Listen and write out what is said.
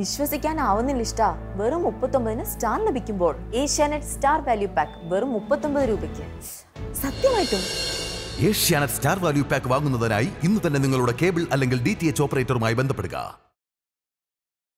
വിശ്വസിക്കാനാവുന്നില്ല ഇഷ്ട വെറും മുപ്പത്തൊമ്പതിന് സ്റ്റാർ ലഭിക്കുമ്പോൾ ഏഷ്യാനെറ്റ് സ്റ്റാർ വാല്യൂ പാക്ക് വെറും മുപ്പത്തൊമ്പത് രൂപയ്ക്ക്. സത്യമായിട്ടും? ഏഷ്യാനെറ്റ് സ്റ്റാർ വാല്യൂ പാക്ക് വാങ്ങുന്നതിനായി ഇന്ന് തന്നെ നിങ്ങളുടെ കേബിൾ അല്ലെങ്കിൽ ഡി ടി എച്ച് ഓപ്പറേറ്ററുമായി ബന്ധപ്പെടുക.